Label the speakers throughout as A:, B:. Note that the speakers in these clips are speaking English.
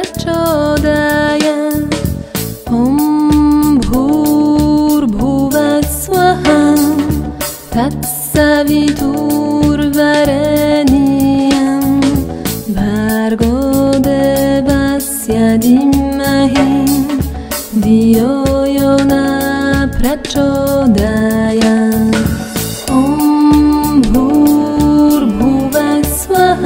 A: प्रचोदय। ॐ भूर्भुवः स्वः तत्सवितुर्वरेण्यं भार्गो देवस्य धीमहि। धियो यो न प्रचोदय। ॐ भूर्भुवः स्वः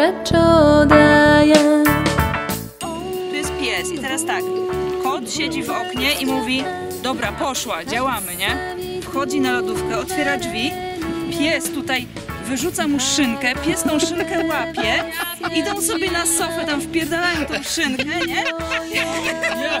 A: raczej.
B: Tu jest pies i teraz tak, kot siedzi w oknie i mówi dobra, poszła, działamy, nie? Wchodzi na lodówkę, otwiera drzwi, pies tutaj wyrzuca mu szynkę, pies tą szynkę łapie, idą sobie na sofę, tam wpierdalają tą szynkę, nie?
A: Ja pierdolę.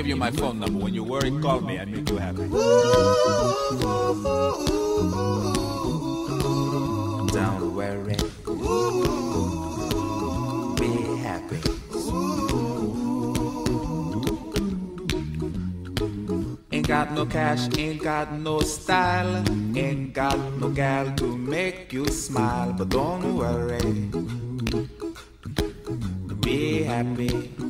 C: Give you my phone number. When you worry, call me. I make you happy. Don't worry. Be happy. Ain't got no cash, ain't got no style, ain't got no gal to make you smile, but don't worry. Be happy.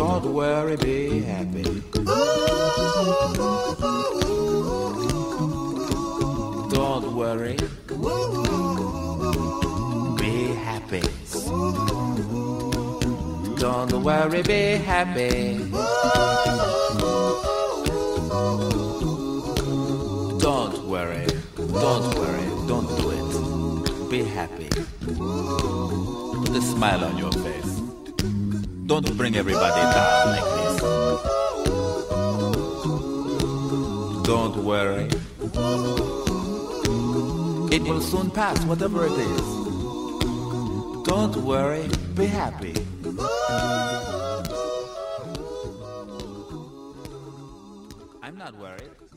C: Don't worry, be happy. Don't worry. Be happy. Don't worry, be happy. Don't worry. Don't worry. Don't do it. Be happy. Put a smile on your face. Don't bring everybody down like this. Don't worry. It will soon pass, whatever it is. Don't worry, be happy. I'm not worried.